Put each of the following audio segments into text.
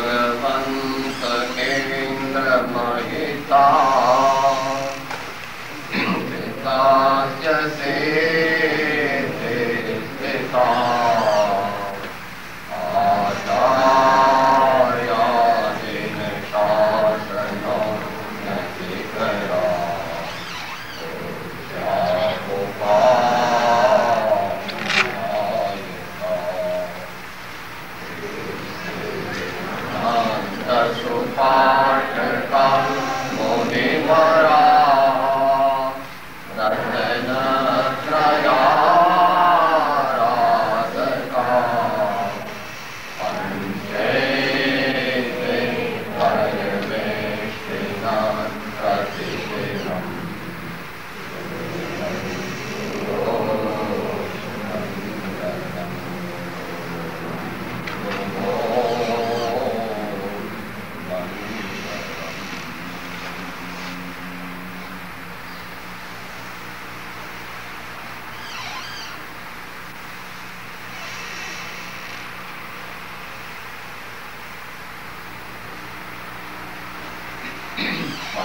Father.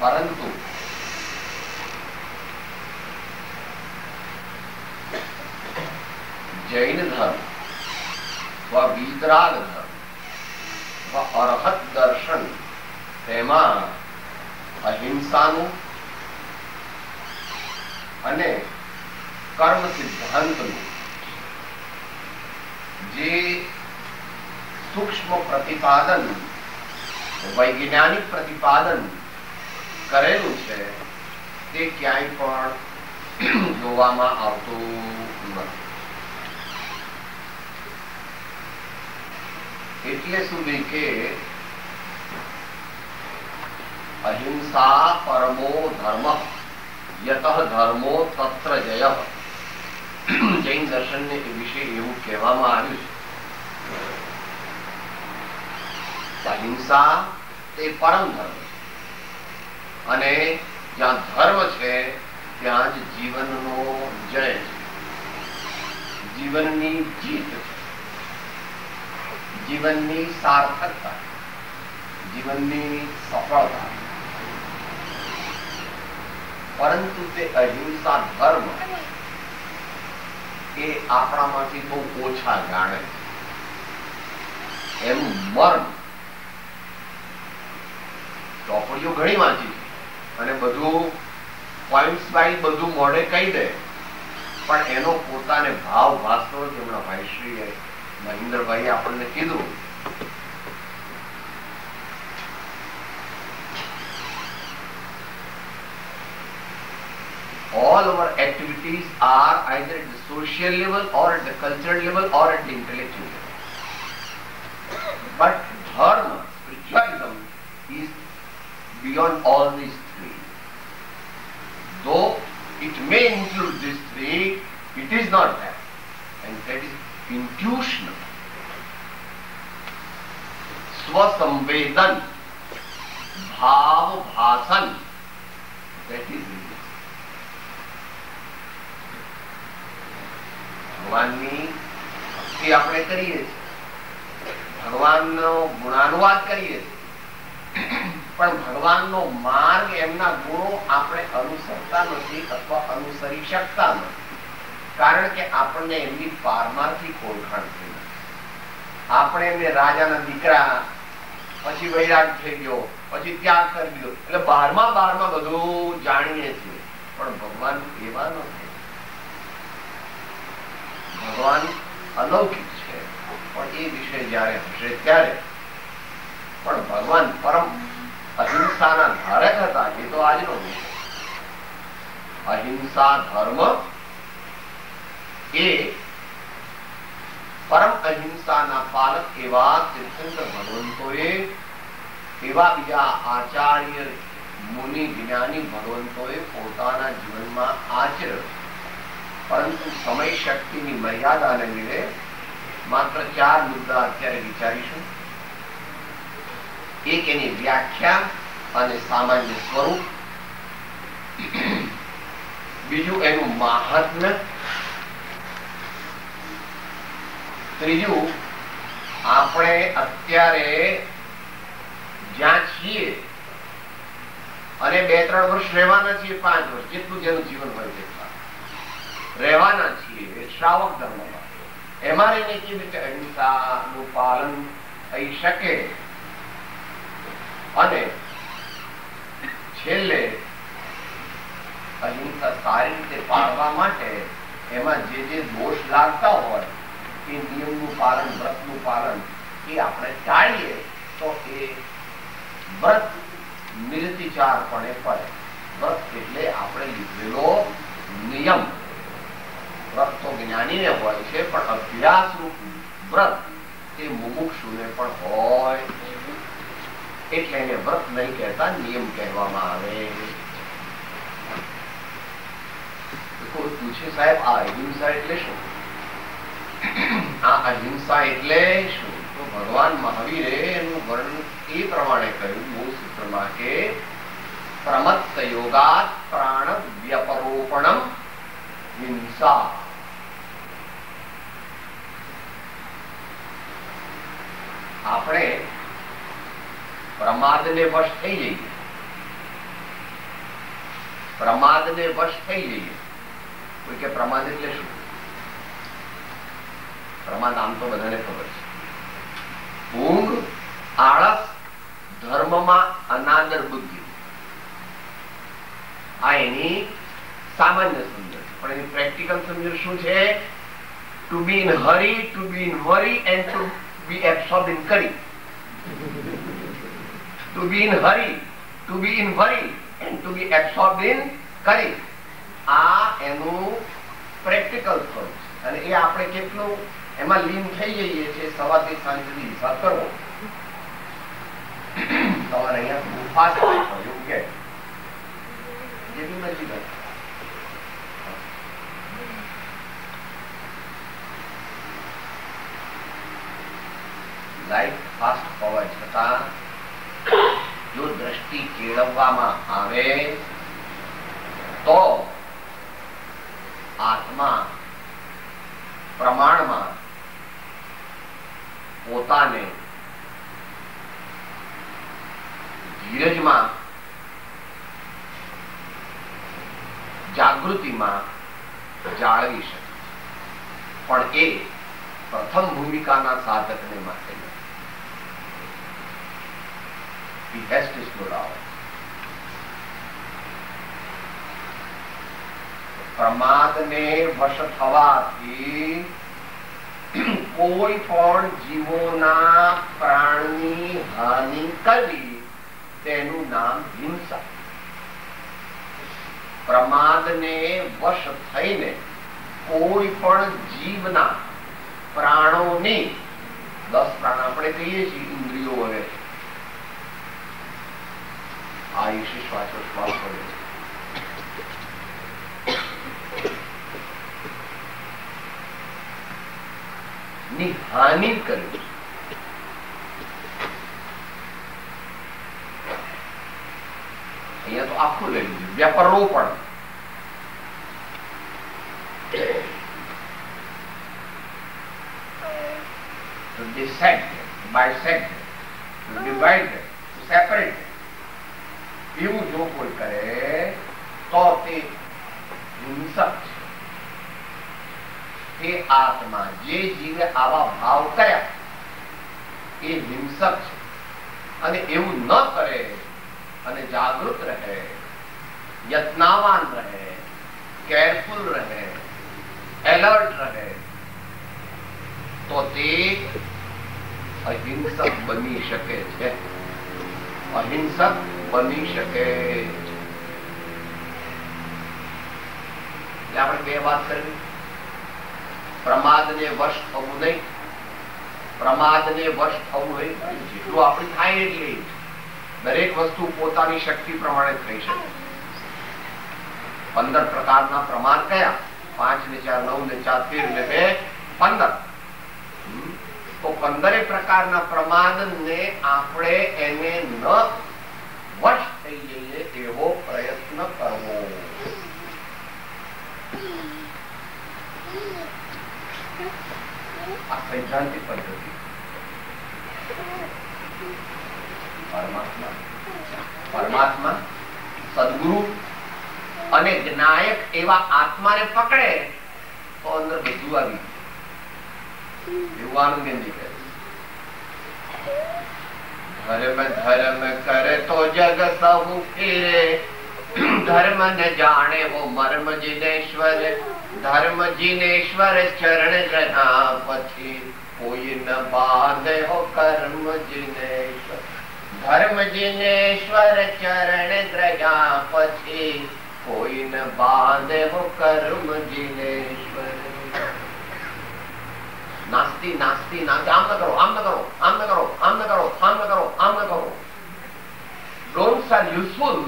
परंतु जैन धर्म व वीतराग धर्म व अर्हत दर्शन तेमा अहिंसानु कर्म सिद्धांत जे सूक्ष्म प्रतिपादन वैज्ञानिक प्रतिपादन કરેલું છે તે ક્યાંય પણ જોવામાં આવતું નથી એટલે સુધી કે અહિંસા પરમો ધર્મ યત ધર્મો તત્ર જય જૈન દર્શન વિશે એવું કહેવામાં આવ્યું છે અહિંસા તે પરમ ધર્મ અને આ ધર્મ છે કે આજ જીવનનો જય જીવનની જીત જીવનની સાર્થકતા જીવનની સફળતા પરંતુ તે અહિંસા ધર્મ એ આકરામાંથી બહુ ઊંચા ગાણે એમ બર દોપો યો ઘણી વાળી અને બધું પોઈન્ટ્સ બાય બધું મોડે કહી દે પણ એનો પોતાને ભાવ વાસ્તવ જ એમના ભાઈશ્રીએ મહેન્દ્રભાઈએ આપણને કીધું all our activities are either at the social level or at the cultural level or at the intellectual level. But dharma, spiritualism, is beyond all these though it may include this three, it is not that. And that is intuitional. Swasambedan. bhav bhasan, that is religious. ભગવાનની ભક્તિ આપણે કરીએ છીએ ભગવાનનો ગુણાનુવાદ કરીએ છીએ પણ ભગવાનનો માર્ગ એમના ગુણો આપણે અનુસરતા નથી અથવા અનુસરી શકતા નથી કારણ કે આપણને એમની પારમાર્થિક ઓળખાણ થઈ આપણે એમને રાજાના દીકરા પછી વૈરાગ થઈ ગયો પછી ત્યાગ કરી દીધો એટલે બારમા બારમા બધું જાણીએ છીએ પણ ભગવાન એવા નથી ભગવાન અલૌકિક છે પણ એ વિશે જયારે હશે ત્યારે પણ ભગવાન પરમ અહિંસાના ધારક હતા એ તો આજનો વિષય અહિંસા ધર્મ એ પરમ અહિંસાના પાલક એવા તીર્થંકર ભગવંતોએ એવા બીજા આચાર્ય મુનિ જ્ઞાની ભગવંતોએ પોતાના જીવનમાં આચર્યો પરંતુ સમય શક્તિની મર્યાદાને લીધે માત્ર ચાર મુદ્દા અત્યારે વિચારીશું એક એની વ્યાખ્યા અને સામાન્ય સ્વરૂપ બીજું એનું મહાત્મ્ય ત્રીજું આપણે અત્યારે જ્યાં છીએ અને બે ત્રણ વર્ષ રહેવાના છીએ પાંચ વર્ષ જેટલું જેનું જીવન હોય તેટલા રહેવાના છીએ શ્રાવક ધર્મમાં એમાં રહીને કેવી રીતે અહિંસાનું પાલન થઈ શકે અને છએલએ અજન્તા શારિર કે પારવા માટે એમાં જે જે દોષ લાગતા હોય કે નિયમ નું પાલન વ્રત નું પાલન કે આપણે ટાળીએ તો એ બ્રત નિર્તિચાર પડે પડે બ્રત એટલે આપણે લીધેલો નિયમ પ્રાપ્ત જ્ઞાનીને હોય છે પણ અભ્યાસ રૂપ બ્રત એ મુમુક્ષુને પણ હોય એટલે એને વ્રત નહીં કહેતા નિયમ કહેવામાં આવે પૂછે સાહેબ આ અહિંસા એટલે શું આ અહિંસા એટલે શું તો ભગવાન મહાવીરે એનું વર્ણન એ પ્રમાણે કહ્યું મૂળ સૂત્રમાં કે પ્રમત્ત યોગાત પ્રાણ વ્યપરોપણમ હિંસા આપણે પ્રમાદને વશ થઈ જઈએ ને વશ થઈ જઈએ કોઈ કે પ્રમાદ એટલે શું પ્રમાદ આમ તો બધાને ખબર છે ઊંઘ આળસ ધર્મમાં અનાદર બુદ્ધિ આ એની સામાન્ય સમજણ પણ એની પ્રેક્ટિકલ સમજણ શું છે to be in hurry to be in worry and to be absorb in કરી to be in hurry, to be in worry, and to be absorbed in કરી આ એનું પ્રેક્ટિકલ થોટ અને એ આપણે કેટલું એમાં લીન થઈ જઈએ છીએ સવારથી સાંજ સુધી હિસાબ કરવો તમારે અહીંયા ઉપવાસ એવું કે જેવી મરજી કરે લાઈફ ફાસ્ટ હોવા છતાં जो दृष्टि केवलमा आवे तो आत्मा प्रमाणमा પોતાને જી뢰માં જાગૃતિમાં જાળવી શકે પણ એ પ્રથમ ભૂમિકાના સાધકને માટે ભેસ્તે સ્લોરાહ પ્રમાદને વશ થવાતી કોઈ પણ જીવોના પ્રાણી હાનિકરવી તેનું નામ हिंसा પ્રમાદને વશ થઈને કોઈ પણ જીવના પ્રાણોને 10 પ્રાણ આપણે કહીએ છીએ ઈન્દ્રીયો વડે आयुष श्वास हो गए निहानी कर तो आपको ले लीजिए व्यापरोपण डिसेक्ट बाय डिवाइड सेपरेट એવું જો કોઈ કરે તો તે હિંસક છે તે આત્મા જે જીવે આવા ભાવ કર્યા એ હિંસક છે અને એવું ન કરે અને જાગૃત રહે યત્નાવાન રહે કેરફુલ રહે એલર્ટ રહે તો તે અહિંસક બની શકે છે અહિંસક બની શકે આપણે બે વાત કરવી પ્રમાદ ને વશ થવું નહીં પ્રમાદ ને વશ થવું નહીં જેટલું આપણે થાય એટલે દરેક વસ્તુ પોતાની શક્તિ પ્રમાણે થઈ શકે પંદર પ્રકારના પ્રમાદ કયા પાંચ ને ચાર નવ ને ચાર તેર ને બે પંદર તો પંદરે પ્રકારના પ્રમાદ ને આપણે એને ન વશ થઈ જઈએ તેવો પ્રયત્ન કરવો આ સૈદ્ધાંતિક પદ્ધતિ પરમાત્મા પરમાત્મા સદગુરુ અને જ્ઞાયક એવા આત્માને પકડે તો અંદર બધું આવી ગયું એવું આનંદ धर्म धर्म कर तो जग सहु फिरे धर्म न जाने वो मर्म जिनेश्वर धर्म जिनेश्वर चरण रहा पथि कोई न बांधे हो कर्म जिनेश्वर धर्म जिनेश्वर चरण ग्रया पथी कोई न बांधे हो कर्म जिनेश्वर नास्ती नास्ती नास्ती आम ना करो आम ना करो आम ना करो आम ना करो आम ना करो आम ना करो don'ts are useful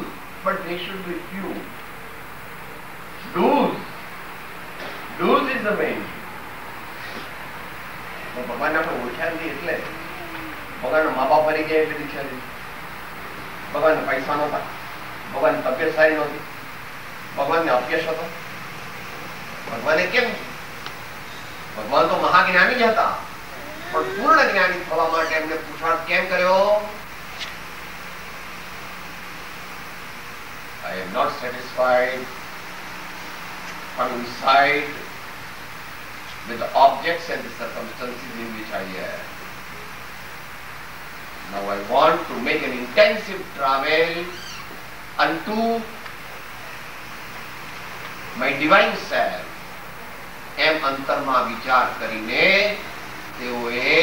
but they should be few do's do's is the main ભગવાન આપણે ઓળખ્યા નથી એટલે ભગવાન મા બાપ મરી ગયા એટલે દીક્ષા દીધી ભગવાન પૈસા નહોતા ભગવાન તબિયત સારી નહોતી ભગવાનને અભ્યાસ હતો ભગવાને કેમ ભગવાન તો મહાજ્ઞાની જ હતા પણ પૂર્ણ જ્ઞાની થવા માટે એમને પુરુષાર્થ કેમ કર્યો I am not satisfied from inside with the objects and the circumstances in which I am. Now I want to make an intensive travel unto my divine self. એમ અંતરમાં વિચાર કરીને તેઓએ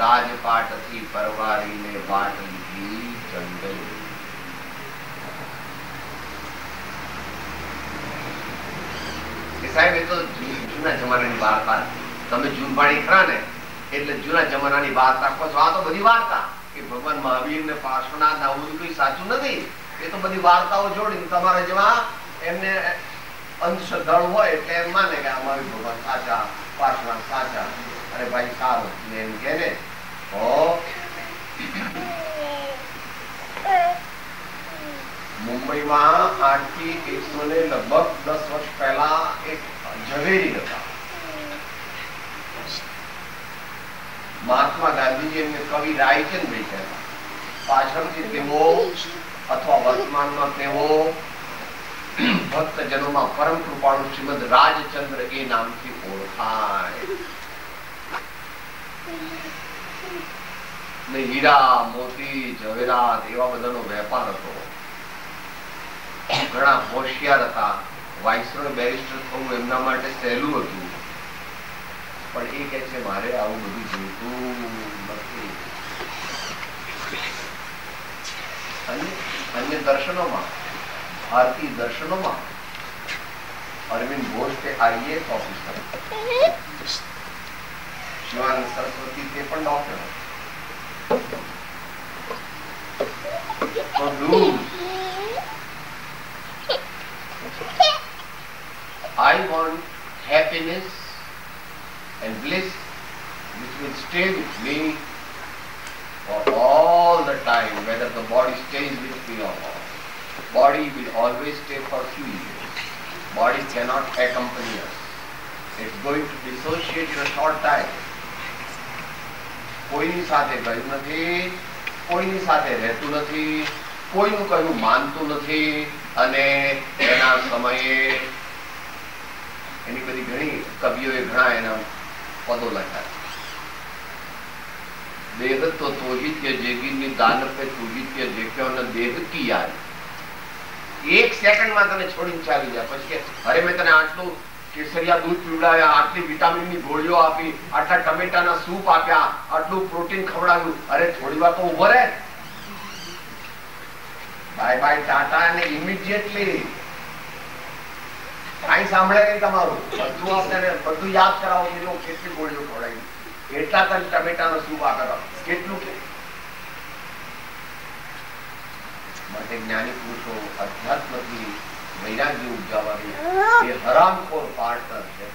રાજપાટથી પરવારીને વાટ જંગલ સાહેબ એ તો જૂના જમાનાની વાર્તા તમે જૂન પાણી ને એટલે જૂના જમાનાની વાર્તા કહો તો બધી વાર્તા કે ભગવાન મહાવીર ને પાર્શ્વનાથ આવું કઈ સાચું નથી એ તો બધી વાર્તાઓ જોડીને તમારા જેવા એમને અંધશ્રદ્ધાળુ હોય એટલે એમ માને કે આ મારી ભગવાન સાચા પાછળ સાચા અરે ભાઈ સારું એમ કે ને મુંબઈમાં આજથી એકસો ને લગભગ દસ વર્ષ પહેલા એક ઝવેરી હતા મહાત્મા ગાંધીજી એમને કવિ રાયચંદ બેઠેલા પાછળથી તેઓ અથવા વર્તમાનમાં તેઓ ભક્તજનોમાં પરમ કૃપાળુ શ્રીમદ રાજચંદ્ર એ નામથી ઓળખાય ને હીરા મોતી જવેરાત એવા બધાનો વેપાર હતો ઘણા હોશિયાર હતા વાઇસરોય બેરિસ્ટર થવું એમના માટે સહેલું હતું પણ એ કહે છે મારે આવું બધું જોતું નથી અન્ય દર્શનોમાં આરતી દર્શનોમાં અરવિંદ ઘોષ તે આઈએએસ ઓફિસર શિવાનંદ સરસ્વતી તે પણ doctor I want happiness and bliss which will stay with me for all the time, whether the body stays with me or not. Body will always stay for few years. Body cannot accompany us. It's going to dissociate in a short time. કોઈની સાથે ગયું નથી કોઈની સાથે રહેતું નથી કોઈનું કહ્યું માનતું નથી અને એના સમયે એની બધી ઘણી કવિઓએ ઘણા એના પદો લખ્યા देह तो तोहित के जेगी ने दान पे तोहित के जेके देह की याद એક સેકન્ડમાં તને છોડીને ચાલી જાય પછી કે અરે મેં તને આટલું કેસરિયા દૂધ પીવડાવ્યા આટલી વિટામિનની ગોળીઓ આપી આટલા ટમેટાના સૂપ આપ્યા આટલું પ્રોટીન ખવડાવ્યું અરે થોડી વાર તો ઉભો રહે બાય બાય ટાટા અને ઇમિડિયેટલી કઈ સાંભળે નહીં તમારું બધું આપણે બધું યાદ કરાવો એનું કેટલી ગોળીઓ ખવડાવી એટલા તને ટમેટાનો સૂપ આપે કેટલું કે માટે જ્ઞાની પુરુષો અધ્યાત્મથી વૈરાગ્ય ઉપજાવવાની એ હરામખોર પાર્ટનર છે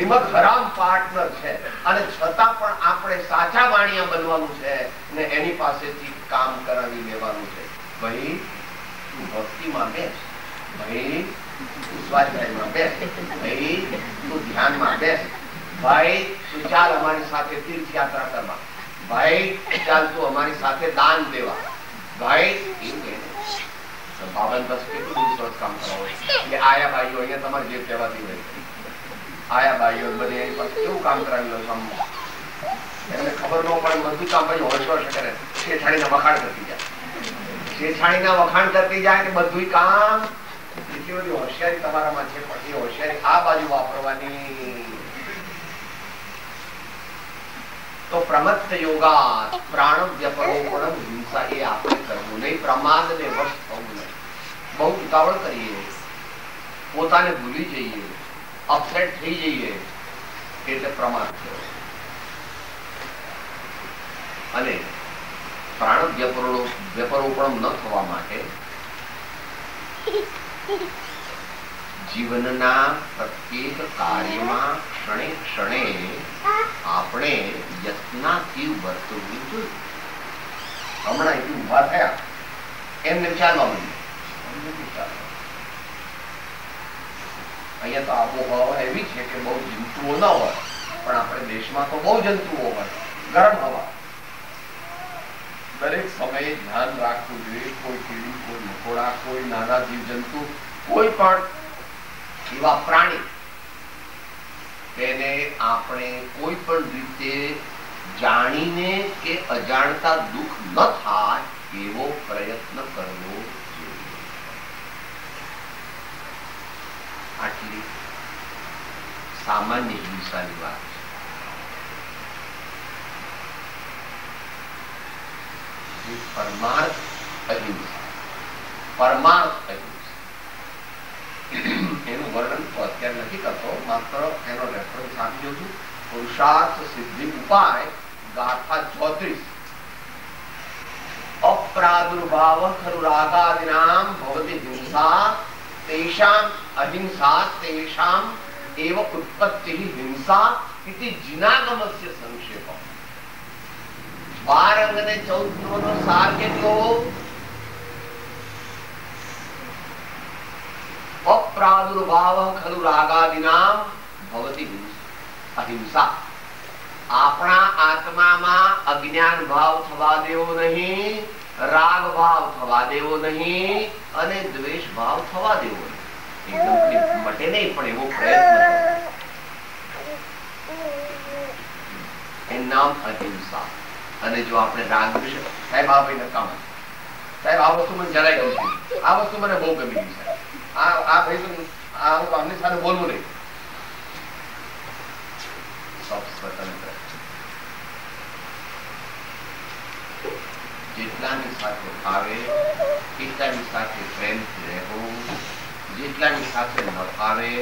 નિમક હરામ પાર્ટનર છે અને છતાં પણ આપણે સાચા વાણિયા બનવાનું છે ને એની પાસેથી કામ કરાવી લેવાનું છે ભાઈ તું ભક્તિમાં બેસ ભાઈ તું સ્વાધ્યાયમાં બેસ ભાઈ તું ધ્યાનમાં બેસ ભાઈ તું ચાલ અમારી સાથે તીર્થયાત્રા કરવા ભાઈ ચાલ તું અમારી સાથે દાન દેવા ગાઈડ એવું કહે છે બાબાને પાછું કેટલું બધું સરસ કામ કરાવો એટલે આયા ભાઈઓ અહીંયા તમારે જે કહેવાતી હોય આયા ભાઈઓ બધે એની પાસે કેવું કામ કરાવેલું આમ એમને ખબર ન પડે બધું કામ ભાઈ હોશ હોશ કરે શેઠાણીના વખાણ કરતી જાય શેઠાણીના વખાણ કરતી જાય ને બધું કામ એટલી બધી હોશિયારી તમારામાં છે પણ એ હોશિયારી આ બાજુ વાપરવાની तो प्रमाद योगा प्राणव्य परोपकरण युसाए आपन कर्मो ने प्रमाण ने वश हो नहीं बहुत टिकाव करिए પોતાને ભૂલી જઈએ અભ്രત થઈ જઈએ કે તે પ્રમાદ છે અને પ્રાણવ્ય પરોપ પરોપણ ન થવા માટે જીવનના প্রত্যেক કાર્યમાં અને શ્રણે આપણે યત્ના કી વર્તવું દીધું હમણાં ઇનવા થાય એમ ન ચાલવા મન આયા તો આપકો અને વિશે કે બહુ જીવ જીવ નો પણ આપડે દેશમાં તો બહુ જંતુઓ હોય ગરમ હવા દરેક સમયે ધ્યાન રાખજો કોઈ કીડી કોઈ મકોડા કોઈ નાના જીવ જંતુ કોઈ પળ જીવા પ્રાણી તેને આપણે કોઈ પણ રીતે જાણીને કે અજાણતા દુઃખ ન થાય એવો પ્રયત્ન કરવો જોઈએ આટલી સામાન્ય હિંસાની વાત છે પરમાર્થ અહિંસા પરમાર્થ અહિંસા તરફ એનો રેફરન્સ આપી દઉં છું પુરુષાર્થ સિદ્ધિ ઉપાય ગાથા ચોત્રીસ અપ્રાદુર્ભાવ ખરુ રાગાદિનામ ભવતી હિંસા તેષામ અહિંસા તેષામ એવ ઉત્પત્તિ હિંસા ઇતિ જિનાગમસ્ય સંક્ષેપ બાર અંગ ને ચૌદ નો સાર કેટલો અપ્રાદુર્ભાવ ખલુ રાગાદિનામ ભવતી અહિંસા આપણા આત્મામાં અજ્ઞાન ભાવ થવા દેવો નહીં રાગ ભાવ થવા દેવો નહીં અને દ્વેષ ભાવ થવા દેવો નહીં નહીં પણ એવો પ્રયત્ન એ નામ અહિંસા અને જો આપણે રાગ વિશે સાહેબ આ ભાઈ નકામ સાહેબ આ વસ્તુ મને જરાય ગમતી આ વસ્તુ મને બહુ ગમી છે આ આ ભાઈ આ આમની સાથે બોલવું નહીં સબ સ્વતંત્ર જેટલાની સાથે ફાવે એટલાની સાથે પ્રેમથી રહેવું જેટલાની સાથે ન ફાવે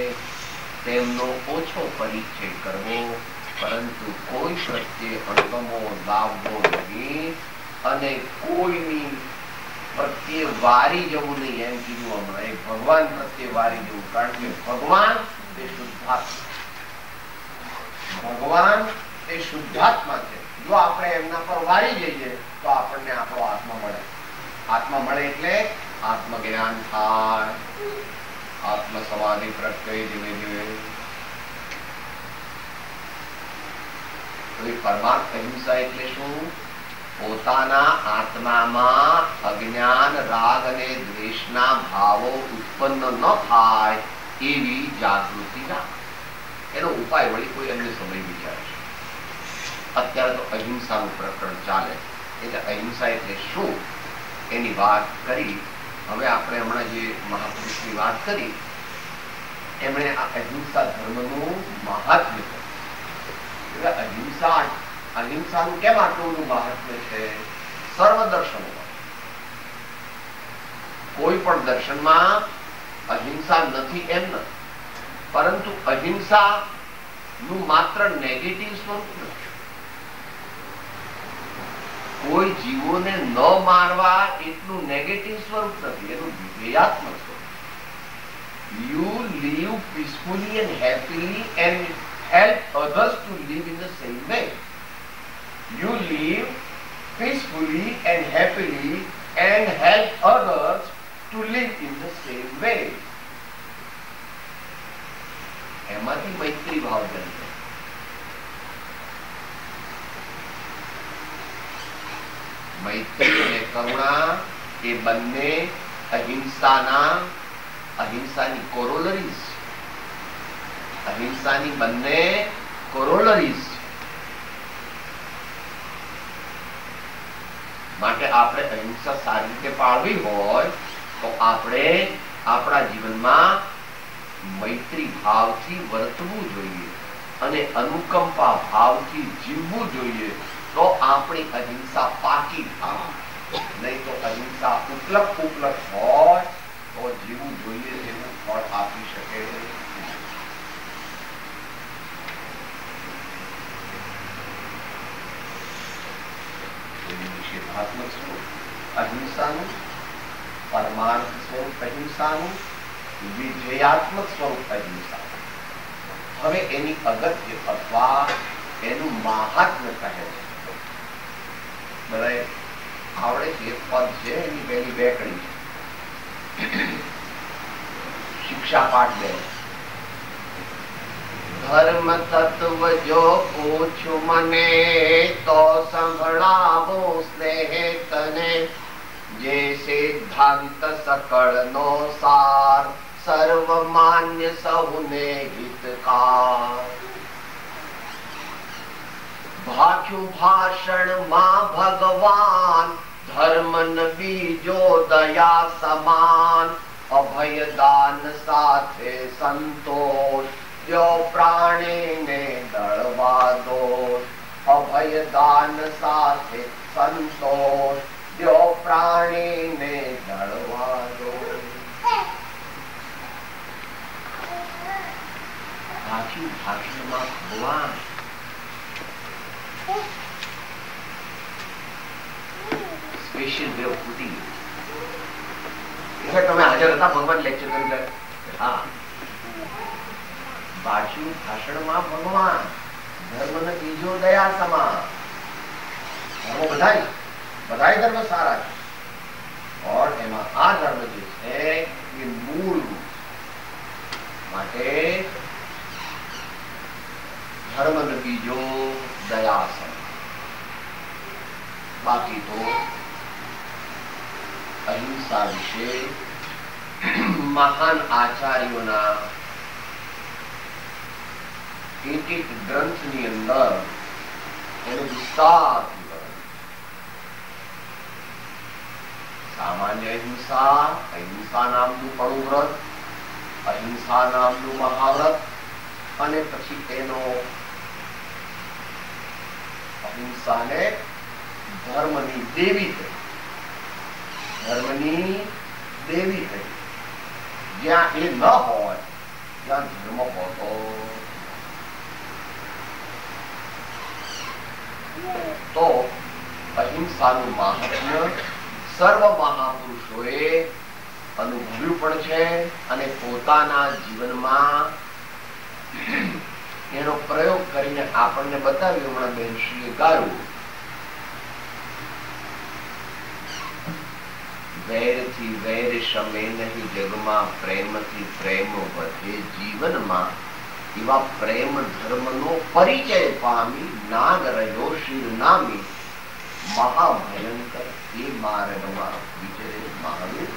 તેમનો ઓછો પરિચય કરવો પરંતુ કોઈ પ્રત્યે અણગમો લાવવો નહીં અને કોઈની પ્રત્યે વારી જવું નહીં એમ કીધું હમણાં ભગવાન પ્રત્યે વારી જવું કારણ કે ભગવાન તે શુદ્ધાત્મા भगवान एक शुद्धात्मा थे जो आपने अपना पर वार ही दीजिए तो आपने आपको आत्मा मिले आत्मा मिले એટલે આત્મજ્ઞાન પ્રાણ આત્મસવાદી પ્રકટી જેવી જેવીບໍລິપરમાત એ 인사 એટલે શું હોતાના આત્મામાં અજ્ઞાન રાગ ને દ્વીષના ભાવો ઉત્પન્ન ન થાય એની જ જાગૃતિ કા એનો ઉપાય વળી કોઈ અન્ય સમય વિચારશે અત્યારે તો અહિંસાનું પ્રકરણ ચાલે એટલે અહિંસા એટલે શું એની વાત કરી હવે આપણે હમણાં જે મહાપુરુષની વાત કરી એમણે આ અહિંસા ધર્મનું મહાત્મ્ય એટલે અહિંસા અહિંસાનું કેમ આટલું મહાત્મ્ય છે સર્વ દર્શનોમાં કોઈ પણ દર્શનમાં અહિંસા નથી એમ નથી પરંતુ અહિંસા નું માત્ર નેગેટિવ સ્વરૂપ નથી કોઈ જીવોને ન મારવા એટલું નેગેટિવ સ્વરૂપ નથી એનું વિધેયાત્મક સ્વરૂપ you live peacefully and happily and help others to live in the same way. You live peacefully and happily and help others to live in the same way. એમાંથી મૈત્રી ભાવ જન્મ મૈત્રી અને કરુણા એ બંને અહિંસાના અહિંસાની કોરોલરીઝ અહિંસાની બંને કોરોલરીઝ માટે આપણે અહિંસા સારી રીતે પાળવી હોય તો આપણે આપણા જીવનમાં મૈત્રી ભાવથી વર્તવું જોઈએ અને અનુકંપા ભાવથી જીવવું જોઈએ તો આપણી અહિંસા પાકી થાય નહીં તો અહિંસા ઉપલબ્ધ ઉપલબ્ધ હોય તો જીવવું જોઈએ એવું ફળ આપી શકે નિષેધાત્મક સ્વરૂપ અહિંસાનું પરમાર્થ સ્વરૂપ અહિંસાનું जी आध्यात्मिक स्वरूप का हिस्सा है हमें इन्हीं अवध्य अथवा એનું મહત્વ કહેવાય બરાબર આવડે કે પાછે એની મેલી બેંકી શિક્ષા પાઠ લે ધરમ મત થવો જો ઓચુ મને તો સંભળા બો સ્નેહ તને જે સીધ ભાવિત સકલનો સાર सर्वमान्य સૌને ગીતકાર ભાખ્યું ભાષણ માં ભગવાન ધર્મ નબી જો દયા સમાન અભયદાન સાથે સંતો જો પ્રાણીને ડળવા દો અભયદાન સાથે સંતો જો પ્રાણીને ડળવા દો भाषी भाषण में भगवान special way of cutting effect में हाजिर था भगवान लेक्चर कर गए हाँ भाषी भाषण में भगवान धर्म ने बीजो दया समा हमको बधाई बधाई धर्म सारा और धर्म जो है मूल ધર્મ બીજો દયાસન બાકી તો અહિંસા વિશે મહાન આચાર્યોના એક એક ગ્રંથની અંદર એનું વિસ્તાર સામાન્ય અહિંસા અહિંસા નામનું પડું અહિંસા નામનું મહાવ્રત અને પછી તેનો અહિંસાને ધર્મની દેવી થઈ ધર્મની દેવી થઈ જ્યાં એ ન હોય ત્યાં ધર્મ હોતો તો અહિંસાનું મહાત્મ્ય સર્વ મહાપુરુષોએ અનુભવ્યું પણ છે અને પોતાના જીવનમાં એનો પ્રયોગ કરીને આપણને બતાવ્યું હમણાં બેન ગાયું વૈરથી વૈર સમે નહીં જગમાં પ્રેમથી પ્રેમ વધે જીવનમાં એવા પ્રેમ ધર્મનો પરિચય પામી નાગ રહ્યો શિવ નામી મહાભયંકર એ માર્ગમાં વિજય મહાવીર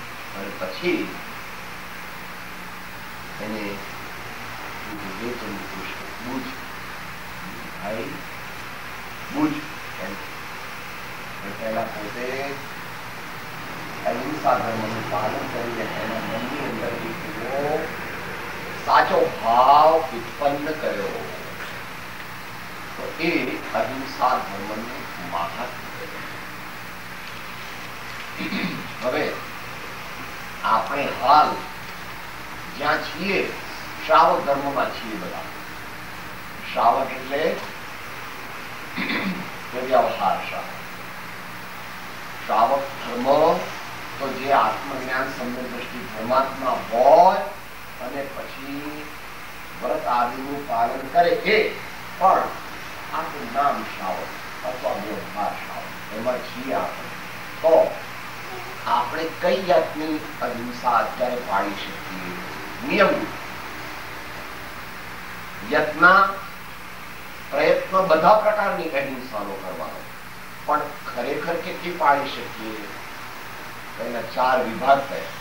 અને પછી એને વિવેચન પુષ્પ બુજ ભાઈ બુજ પહેલા પોતે અહિંસા ધર્મનું પાલન કરીને એના મનની અંદર દીકરીઓ સાચો ભાવ ઉત્પન્ન કર્યો તો એ અહિંસા ધર્મનું મહાત્મ્ય હવે આપણે હાલ જ્યાં છીએ શ્રાવક ધર્મમાં છીએ બધા શ્રાવક એટલે વ્યવહાર શ્રાવક શ્રાવક ધર્મ તો જે આત્મજ્ઞાન સમય દ્રષ્ટિ પરમાત્મા હોય અને પછી વ્રત આદિનું પાલન કરે એ પણ આનું નામ શ્રાવક અથવા વ્યવહાર શ્રાવક એમાં છીએ આપણે તો આપણે કઈ જાતની અહિંસા અત્યારે પાડી શકીએ નિયમ યત્ન પ્રયત્ન બધા પ્રકારની અહિંસાનો કરવાનો પણ ખરેખર કેટલી પાડી શકીએ એના ચાર વિભાગ થયા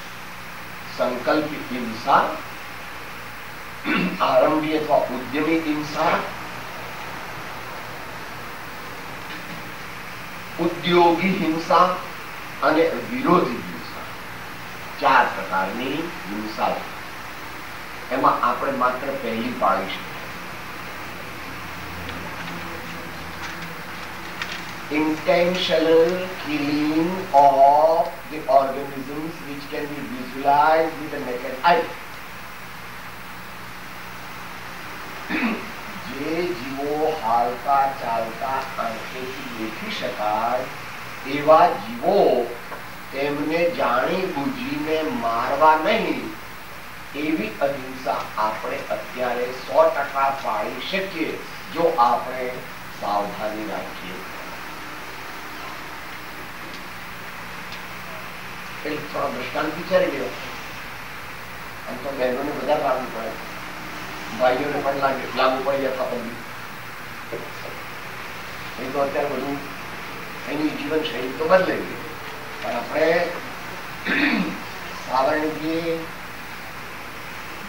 સંકલ્પિત હિંસા આરંભી અથવા ઉદ્યમી હિંસા ઉદ્યોગી હિંસા અને વિરોધી હિંસા ચાર પ્રકારની હિંસા એમાં આપણે માત્ર પહેલી પાળીશું intentional killing of the organisms which can be visualized with the naked eye. જે જીવો હાલતા ચાલતા આંખેથી દેખી શકાય એવા જીવો તેમને જાણી બુજીને મારવા નહીં એવી અહિંસા આપણે અત્યારે સો ટકા પાળી શકીએ જો આપણે સાવધાની રાખીએ એટલે થોડા દ્રષ્ટાંત વિચારી ગયો આમ તો બહેનોને વધારે લાગુ પડે ભાઈઓને પણ લાગે લાગુ પડી જતા પણ એ તો અત્યારે બધું એની જીવનશૈલી તો બદલાઈ પણ આપણે સાવરણીજીએ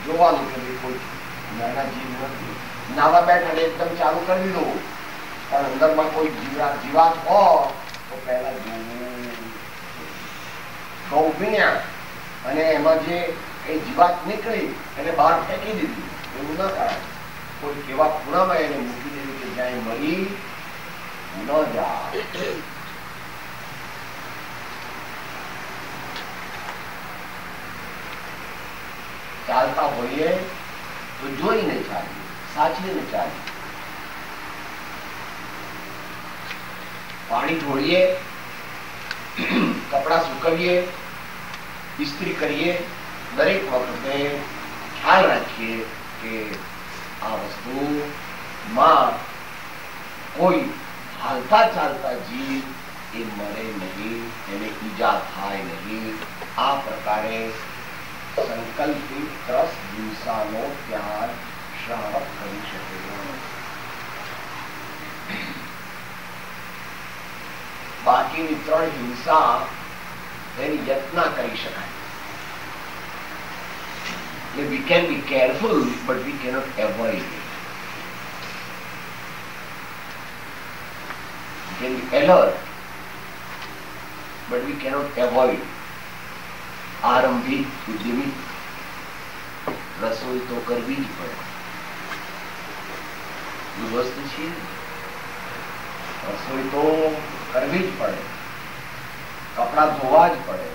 જોવાનું કે ભાઈ કોઈ નાના જીવ નથી નાવા બેઠા એકદમ ચાલુ કરી દો પણ અંદરમાં કોઈ જીવા જીવાત હો તો પહેલા જોવું ગૌ અને એમાં જે એ જીવાત નીકળી એને બહાર ફેંકી દીધી એવું ન કરાય કોઈ કેવા ખૂણામાં એને મૂકી દેવી કે જ્યાં મરી ન જાય चालता होइए तो जो ही नहीं चाहिए साची नहीं चाहिए पानी ढोड़िए कपड़ा सुखविए स्त्री करिए दरक वक्त ख्याल रखिए कि आ वस्तु माँ कोई हालता चालता जीव ये मरे नहीं इन्हें थाय नहीं आ प्रकारे સંકલ્પથી દસ દિવસાનો ત્યાગ શ્રાવક કરી શકે બાકીની ત્રણ હિંસા એની યત્ના કરી શકાય we can be careful but we cannot avoid can be alert but we cannot avoid આરંભી ઉદ્યમી રસોઈ તો કરવી જ પડે વસ્તુ છે રસોઈ તો કરવી જ પડે કપડા ધોવા જ પડે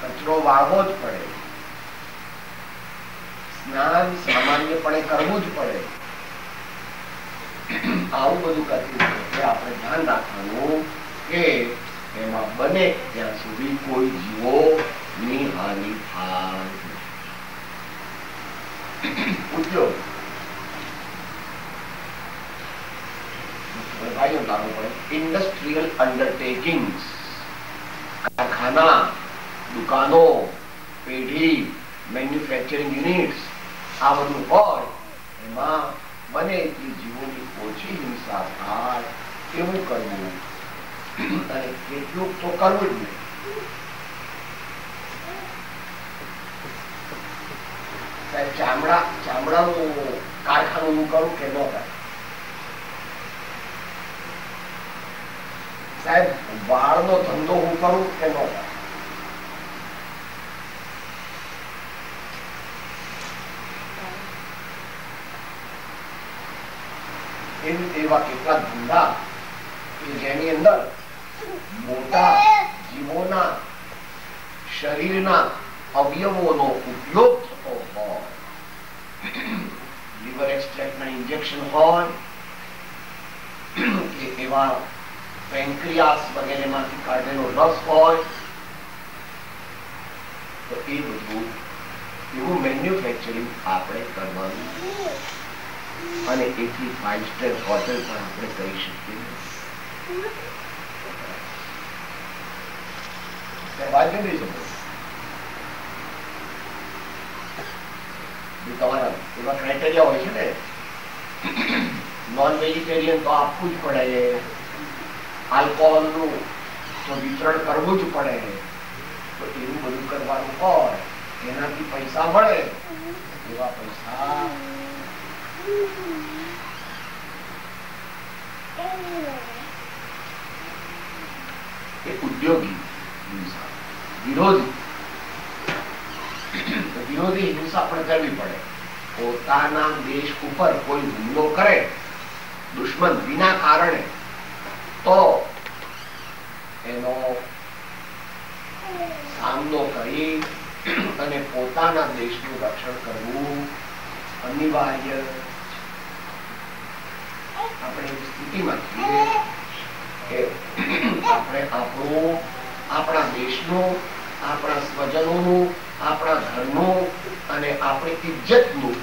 કચરો વાળવો જ પડે સ્નાન સામાન્યપણે કરવું જ પડે આવું બધું કરતી વખતે આપણે ધ્યાન રાખવાનું કે એમાં બને ત્યાં સુધી કોઈ જીવો ની આની પાર ઉજો વૈજ્ઞાનિક ડર પર ઇન્ડસ્ટ્રીયલ અંડરટેકિંગ્સ કારખાનાલા દુકાનો પેઢી મેન્યુફેક્ચરિંગ યુનિટ્સ આનું પર માં બનીતી જીવની પોચી નિસા આધાર કેમ કરવું એટલે કેટલું તો કરવું જ નહીં જામળા જામળા નું કારખાનું करू કે નો થાય સે બહારનો ધંધો હું કરું કે નો થાય ઇન એવા કે તું ના ઇજેની અંદર મોટા જીવોના શરીરના અવયવોનો ઉપયોગ લીવર એક્સ્ટ્રેક્ટના ઇન્જેક્શન હોય કે એવા પેન્ક્રિયાસ વગેરેમાંથી કાઢેલો રસ હોય તો એ બધું એવું મેન્યુફેક્ચરિંગ આપણે કરવાનું અને એથી ફાઇવ સ્ટાર હોટલ પણ આપણે કરી શકીએ બાજુ નહીં સમજ તમારા એવા ક્રાઇટેરિયા હોય છે ને નોન વેજીટેરિયન તો આપવું જ પડે આલ્કોહોલનું તો વિતરણ કરવું જ પડે તો એવું બધું કરવાનું હોય એનાથી પૈસા મળે એવા પૈસા એ ઉદ્યોગી વિરોધી વિરોધી હિંસા પણ કરવી પડે પોતાના દેશ ઉપર કોઈ હુમલો કરે દુશ્મન વિના કારણે તો એનો સામનો કરી અને પોતાના દેશનું રક્ષણ કરવું અનિવાર્ય આપણે સ્થિતિમાં છીએ કે આપણે આપણું આપણા દેશનું આપણા સ્વજનોનું આપણા ઘરનું અને આપણી ઇજ્જતનું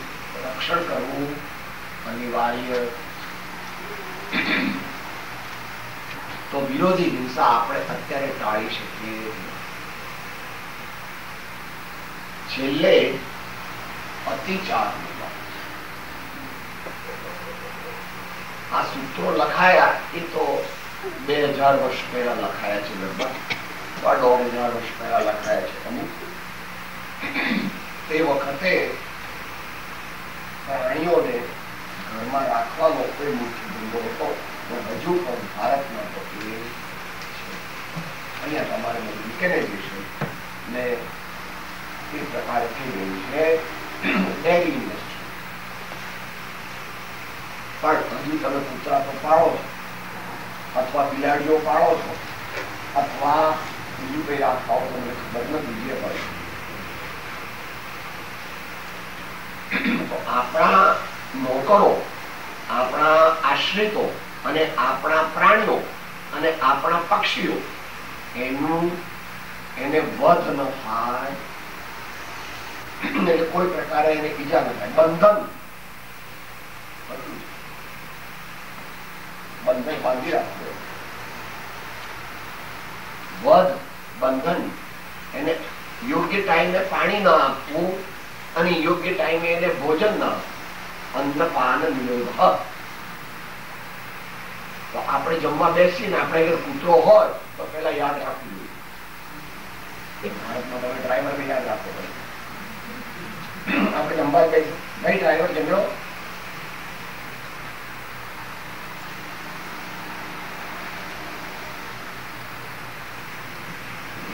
તો વિરોધી હિંસા આપણે અત્યારે ટાળી શકીએ છેલ્લે અતિચાર આ સૂત્રો લખાયા એ તો બે હજાર વર્ષ પહેલા લખાયા છે લગભગ દોઢ હજાર વર્ષ પહેલા લખાયા છે અમુક તે વખતે પ્રાણીઓને ઘરમાં રાખવાનો કોઈ મોટી ધંધો હતો પણ હજુ પણ ભારતમાં તો એ અહીંયા તમારે મિકેનાઇઝેશન ને એ પ્રકારે થઈ રહ્યું છે ડેરી ઇન્ડસ્ટ્રી પણ હજી તમે કૂતરા તો પાડો છો અથવા બિલાડીઓ પાડો છો અથવા બીજું કઈ રાખતા હો તમને ખબર નથી જે પડે આપણા નોકરો આપણા આશ્રિતો અને આપણા પ્રાણીઓ અને આપણા પક્ષીઓ એનું એને વધ ન થાય કોઈ પ્રકારે એને ઈજા ન થાય બંધન બંધન બાંધી રાખવું વધ બંધન એને યોગ્ય ટાઈમે પાણી ન આપવું અને યોગ્ય ટાઈમે એને ભોજન ન આપવું અંધપાન નિરોધ તો આપણે જમવા ને આપણે આગળ કૂતરો હોય તો પેલા યાદ રાખવું જોઈએ ભારતમાં તમે ડ્રાઈવર ને યાદ રાખવો પડે આપણે જમવા બેસી ભાઈ ડ્રાઈવર જમ્યો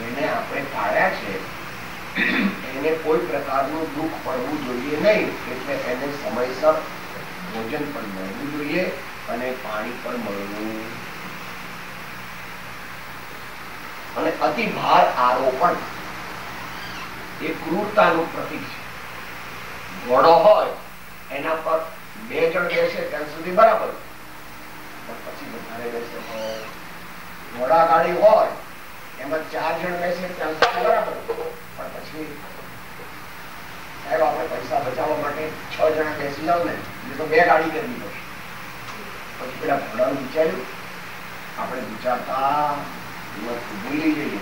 એને આપણે પાડ્યા છે એને કોઈ પ્રકારનું દુઃખ પડવું જોઈએ નહીં એટલે એને સમયસર ભોજન પણ મળવું જોઈએ અને પાણી પણ મળવું અને અતિભાર આરોપણ એ ક્રૂરતાનું પ્રતીક છે ઘોડો હોય એના પર બે જણ બેસે ત્યાં સુધી બરાબર પછી વધારે બેસે ઘોડા ગાડી હોય એમાં ચાર જણ બેસે ત્યાં સુધી બરાબર પણ પછી આવ્યો આપણે પૈસા બચાવવા માટે છ જણા બેસી જાવ ને એ તો બે ગાડી કરવી પડશે પછી પેલા ઘોડાનું વિચાર્યું આપણે વિચારતા ભૂલી જઈએ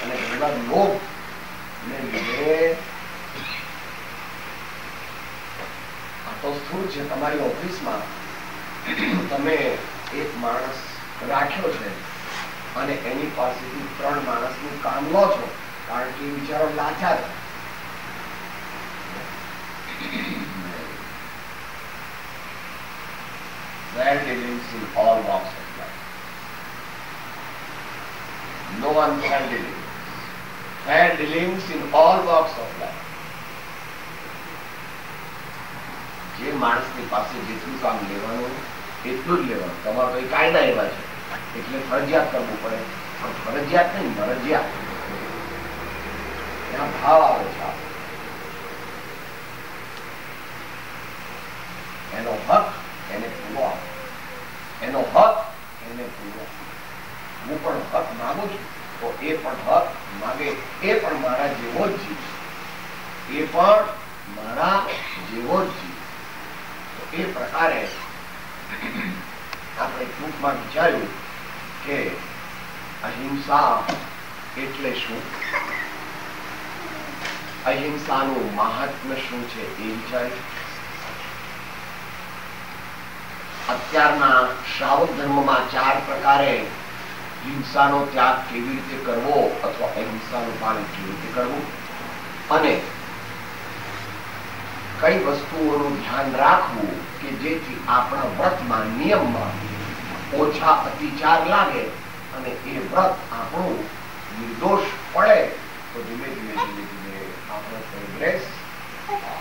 અને ઘણા લોભ ને લીધે આ તો શું છે તમારી ઓફિસમાં તમે એક માણસ રાખ્યો છે અને એની પાસેથી ત્રણ માણસનું કામ લો છો કારણ કે બિચારો લાચા છે in all walks of life. No unfair dealings. Fair dealings in all walks of life. જે માણસની પાસે જેટલું કામ લેવાનું એટલું જ લેવાનું તમારો કોઈ કાયદા એવા છે એટલે ફરજિયાત કરવું પડે પણ ફરજિયાત નહીં મરજિયાત એના ભાવ આવે છે એનો હક એને પૂરો આપે એનો હક એને પૂરો હું પણ હક માગું છું તો એ પણ હક માગે એ પણ મારા જેવો જ જીવ એ પણ મારા જેવો જ જીવ એ પ્રકારે આપણે ટૂંકમાં વિચાર્યું કે અહિંસા એટલે શું અહિંસાનું મહાત્મ્ય શું છે એ વિચાર્યું हत्यारना श्राव धर्ममा चार प्रकारे इंसानों त्याग केवी રીતે કરવો અથવા હે ઇન્સાનો પાલતી રીતે કરવો અને કઈ વસ્તુનું ધ્યાન રાખવું કે જેથી આપણો વચન નિયમમાં ઓછો અતિજાર લાગે અને એ व्रत આપણો નિર્દોષ પડે તો જમે જમે જમે આપણો પ્રગ્રેસ થાય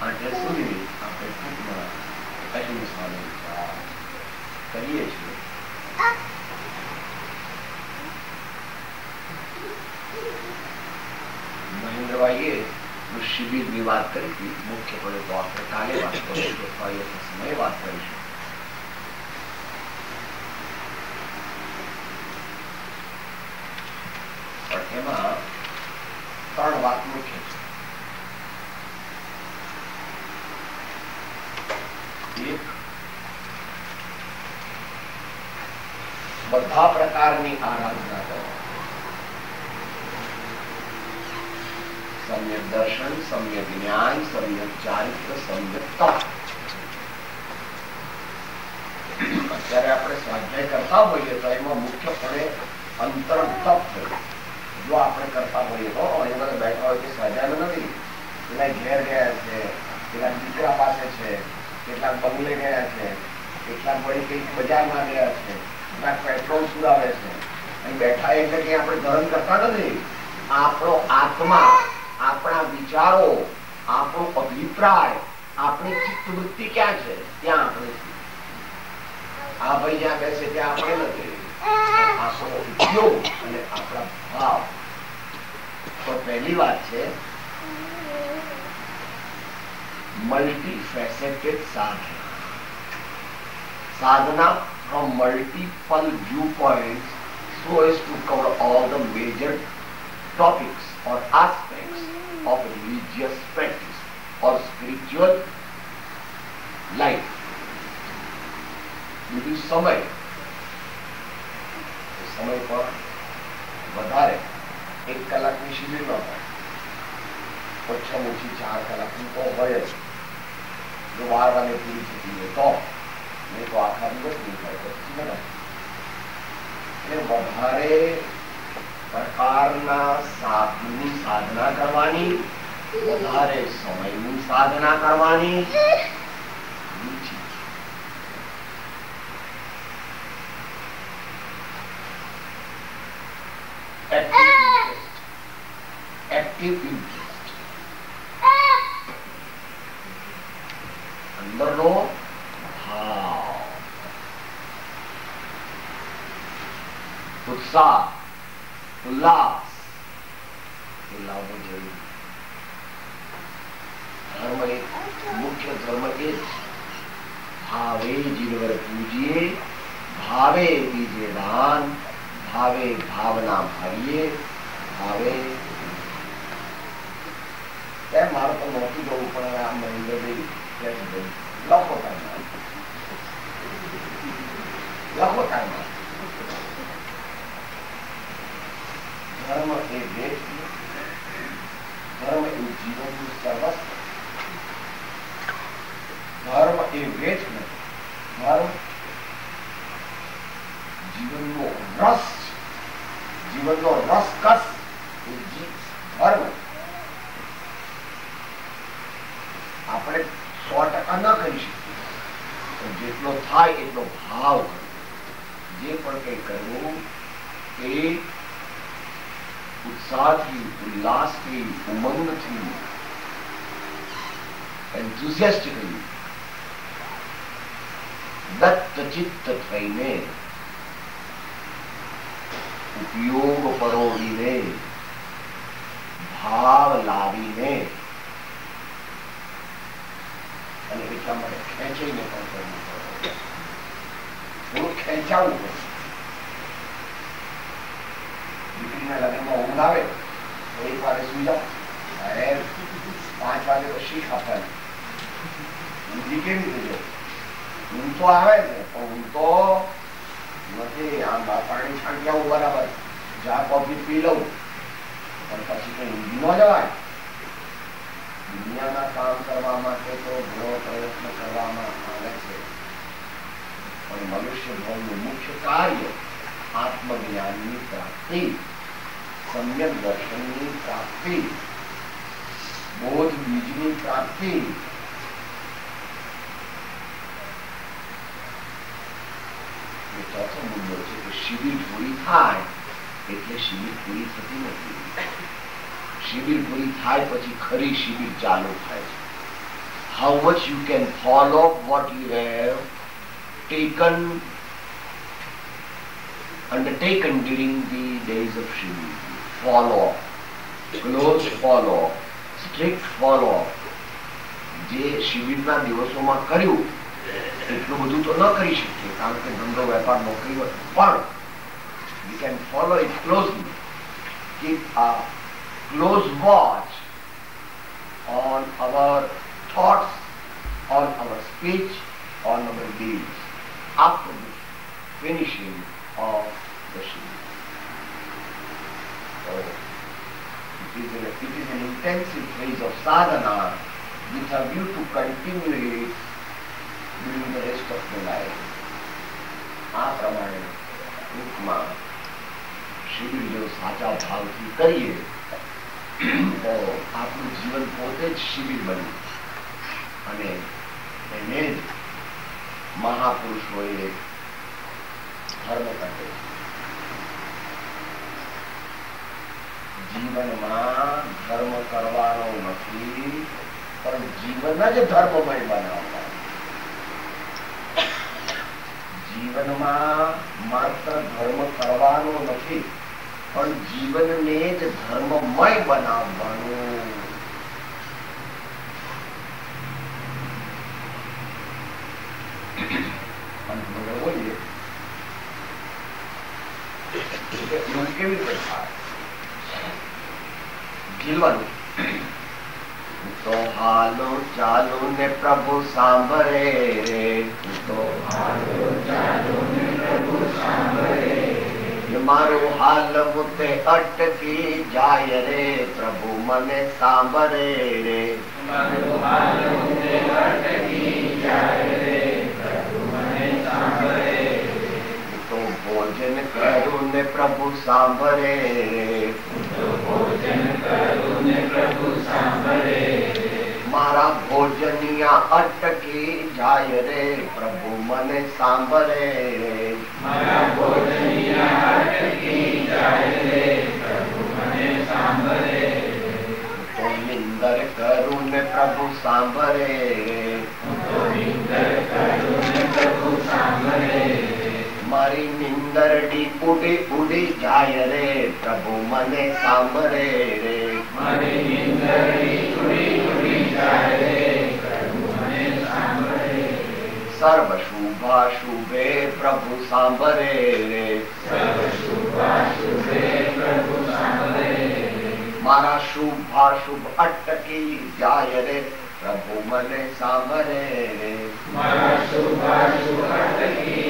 અને તે સુધી આપણે ટૂંકમાં કહીને સ્વામી કરીએ છીએ મહેન્દ્રભાઈએ શિબિરની વાત કરી હતી મુખ્ય મુખ્યપણે તો આપણે કાલે વાત કરીશું સમયે વાત કરીશું પણ એમાં પ્રકારની આરાધના કરો સમ્યક દર્શન સમ્યક જ્ઞાન સમ્યક ચારિત્ર સમ્યક તપ અત્યારે આપણે સ્વાધ્યાય કરતા હોઈએ તો એમાં મુખ્યપણે અંતરણ તપ જો આપણે કરતા હોઈએ તો અહીંયા બધા બેઠા હોય કે સ્વાધ્યાય નથી કેટલાક ઘેર ગયા છે કેટલાક દીકરા પાસે છે કેટલાક બંગલે ગયા છે કેટલાક વળી કંઈક બજારમાં ગયા છે પેટ્રોલ સુરાવે અને આપણા ભાવ તો પહેલી વાત છે મલ્ટી ફેસેટેડ સાધના સાધના from multiple viewpoints so as to cover all the major topics or aspects of religious practice or spiritual life. બીજું સમય સમય પણ વધારે એક કલાકની શિબિરમાં હોય ઓછામાં ઓછી ચાર કલાકની તો હોય જ જો બાર વાગે પૂરી થતી હોય તો మీకు ఆహారంలో સ્વીકાર એટલે વધારે પ્રકારના સાધની સાધના કરવાની વધારે સમયની સાધના કરવાની એક્ટિવ ઇન્ટરેસ્ટ અંદરનો ભાવ उत्साह उल्लास ये લાવવો જોઈએ ધર્મ એક મુખ્ય ધર્મ એ ભાવે જીનવર પૂજીએ ભાવે બીજે દાન ભાવે ભાવના ભાવીએ ભાવે એમ મારે તો નહોતું જવું પણ આ મહેન્દ્રભાઈ લખો કાંઈ લખો કાંઈ ધર્મ એ વેદ ધર્મ એ જીવનનું સર્વસ્વ ધર્મ એ વેદ ધર્મ જીવનનો રસ જીવનનો રસકસ એ ધર્મ આપણે સો ટકા ન કરી શકીએ જેટલો થાય એટલો ભાવ જે પણ કઈ કરવું એ साथ ही उल्लास थी उमंग थी एंथ्यूजियस्टिकली दत्त चित्त थैने उपयोग परोही ने भाव लावी ने खेचाई में लगे वो उंगावे वही फारे सुन जाओ अरे पांच वाले को शीख अपन उनकी के भी दे उन तो आवे ने उन तो मते हम बात पानी छान गया वो बराबर जा कॉफी पी लो पर पछि के हिंदी मो जाए दुनिया में काम करवा माते तो बड़ो प्रयत्न करवा मा आवे छे और मनुष्य भाव में मुख्य कार्य आत्मज्ञानी प्राप्ति सम्यक दर्शनी प्राप्ति बोध बीजनी प्राप्ति ચોથો મુદ્દો છે કે શિબિર પૂરી થાય એટલે શિબિર પૂરી થતી નથી શિબિર પૂરી થાય પછી ખરી શિબિર ચાલુ થાય છે how much you can follow what you have taken undertaken during the days of Shivini. follow, close follow, strict follow. જે શિબિરના દિવસોમાં કર્યું એટલું બધું તો ન કરી શકીએ કારણ કે ધંધો વેપાર નોકરી પણ we can follow it closely keep a close watch on our thoughts, on our speech, on our deeds after finishing of the Shiva. is, a, it is an intensive phase of sadhana with a view to continue it during the rest of the life. આ Rukma, Shri શિબિર જો સાચા ભાવથી કરીએ તો આપણું જીવન પોતે જ શિબિર બન્યું અને એને જ મહાપુરુષોએ જીવનમાં ધર્મ કરવાનો નથી પણ જીવન જ ધર્મમય બનાવવા જીવનમાં માત્ર ધર્મ કરવાનો નથી પણ જીવનને જ ધર્મમય બનાવવાનું કેવી રીતે જીલવાનું તો હાલો ચાલો ને પ્રભુ સાંભળે રે તો હાલો ચાલો ને પ્રભુ સાંભળે મારું હાલ મુતે અટકી જાય રે પ્રભુ મને સાંભળે રે મારું હાલ મુતે અટકી જાય રે भोजन करुण प्रभु सांबरे भोजन करुण प्रभु सांभरे मारा भोजनिया अटकी जाय रे प्रभु मन सांबरे मारा भोजनिया अटकी जाय रे प्रभु मन सांभरे तो निंदर करुण प्रभु सांभरे तो निंदर करुण प्रभु सांभरे મારી નિંદરડી ઉડી ઉડી જાય રે પ્રભુ મને સાંભળે રે મારી નિંદરડી ઉડી ઉડી જાય રે પ્રભુ મને સાંભળે સર્વ શુભા શુભે પ્રભુ સાંભળે રે સર્વ શુભા શુભે પ્રભુ સાંભળે મારા શુભા શુભ અટકી જાય રે પ્રભુ મને સાંભળે રે મારા શુભા શુભ અટકી